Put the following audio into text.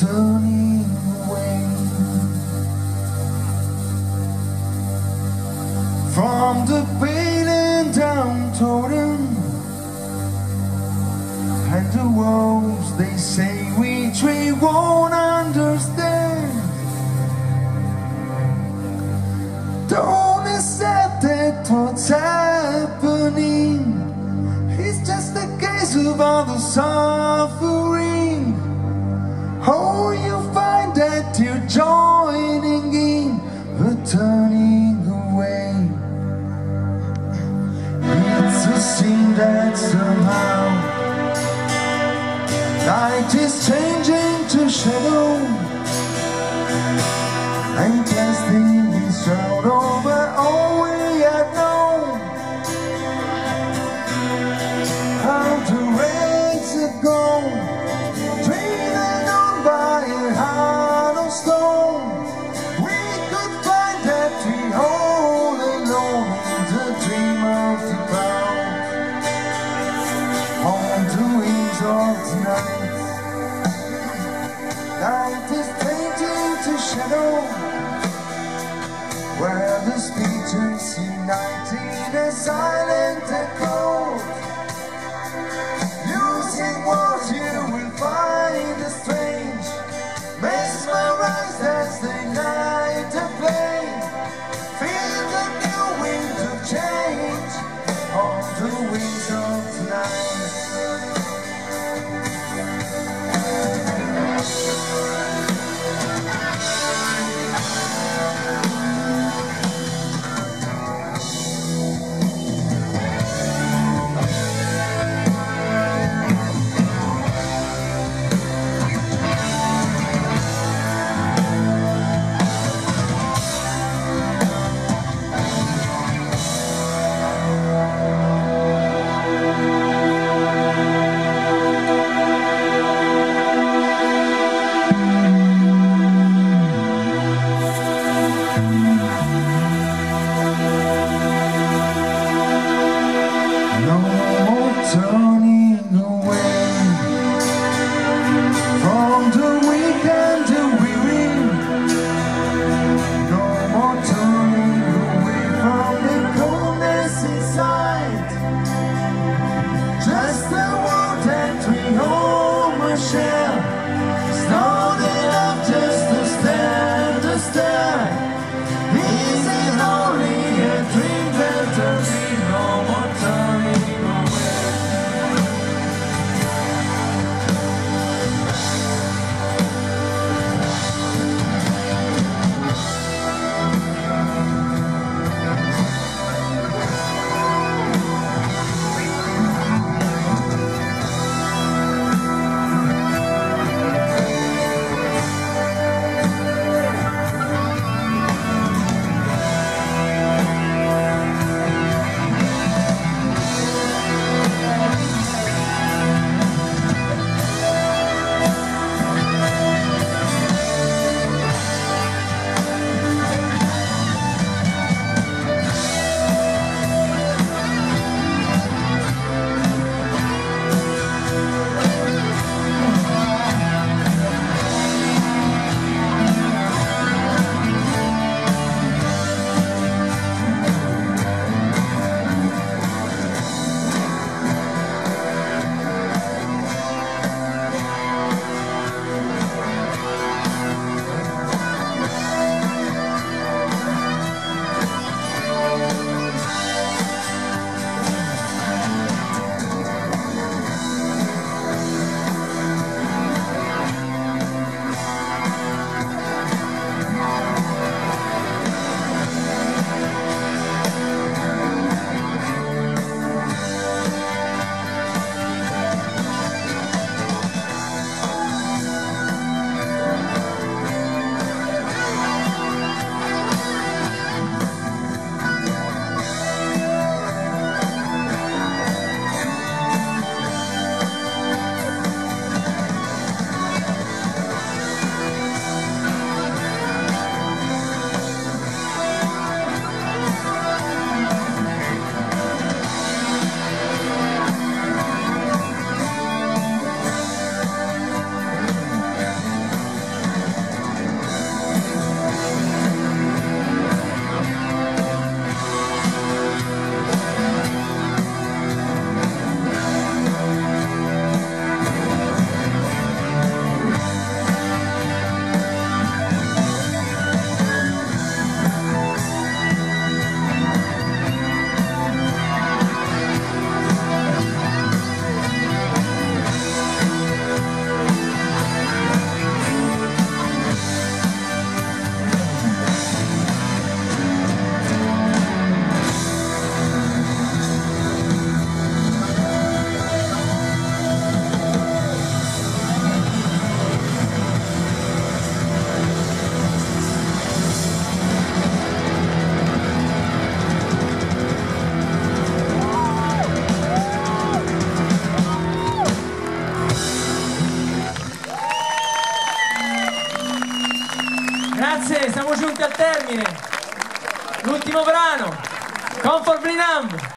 turning away from the pain and downtrodden and the woes they say we three won't understand. Don't accept that what's happening is just a case of all the suffering. That somehow light is changing to shadow. And casting its shroud shadow. Where the speeches unite in a silent echo turning away from the weak and the weary. No more turning away from the coldness inside. Just the world that we all must share. Not enough just to stand the stare. Giunti al termine. L'ultimo brano, Comfort Blinam.